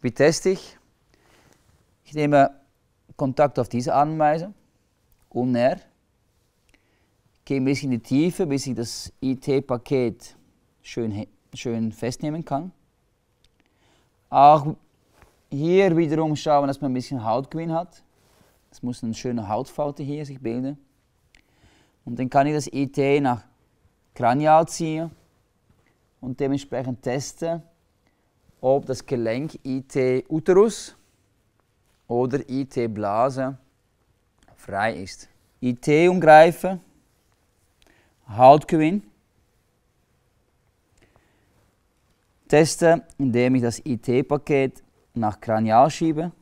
Wie teste ich? Ich nehme Kontakt auf diese Art und Weise, unnäher, gehe ein bisschen in die Tiefe, bis ich das IT-Paket schön, schön festnehmen kann. Auch hier wiederum schauen, dass man ein bisschen Hautgewinn hat. Es muss eine schöne Hautfalte hier sich bilden. Und dann kann ich das IT nach Kranial ziehen und dementsprechend testen, ob das Gelenk IT Uterus oder IT Blase frei ist. IT umgreifen, Hautgewinn, testen, indem ich das IT-Paket nach Kranial schiebe.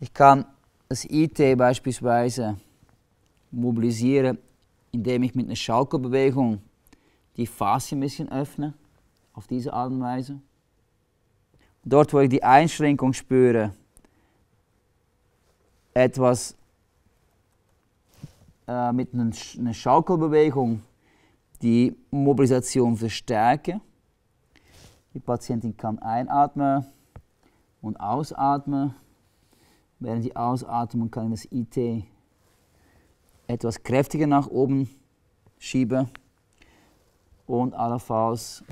Ich kann das IT beispielsweise mobilisieren, indem ich mit einer Schaukelbewegung die Faszie ein bisschen öffne, auf diese Art und Weise. Dort, wo ich die Einschränkung spüre, etwas äh, mit einer Schaukelbewegung die Mobilisation verstärke. Die Patientin kann einatmen und ausatmen. Während sie ausatmen, kann ich das IT etwas kräftiger nach oben schieben und allenfalls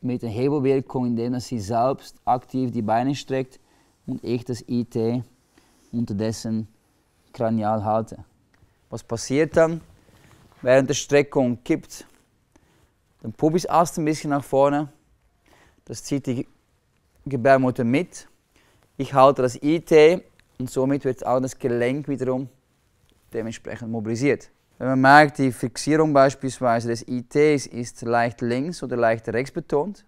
mit der Hebelwirkung, indem sie selbst aktiv die Beine streckt und ich das IT unterdessen kranial halte. Was passiert dann? Während der Streckung kippt der Pubisast ein bisschen nach vorne. Das zieht die Gebärmutter mit. Ich halte das IT und somit wird auch das Gelenk wiederum dementsprechend mobilisiert. Wenn man merkt, die Fixierung beispielsweise des ITs ist leicht links oder leicht rechts betont,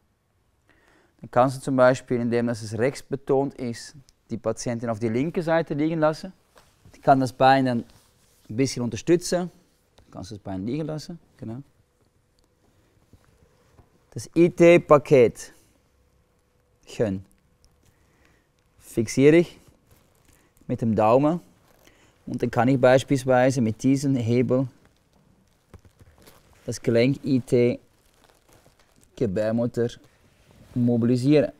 dann kannst du zum Beispiel, indem es rechts betont ist, die Patientin auf die linke Seite liegen lassen. Die kann das Bein dann ein bisschen unterstützen. Du kannst das Bein liegen lassen. Genau. Das IT-Paket fixiere ich mit dem Daumen und dann kann ich beispielsweise mit diesem Hebel das Gelenk IT Gebärmutter mobilisieren.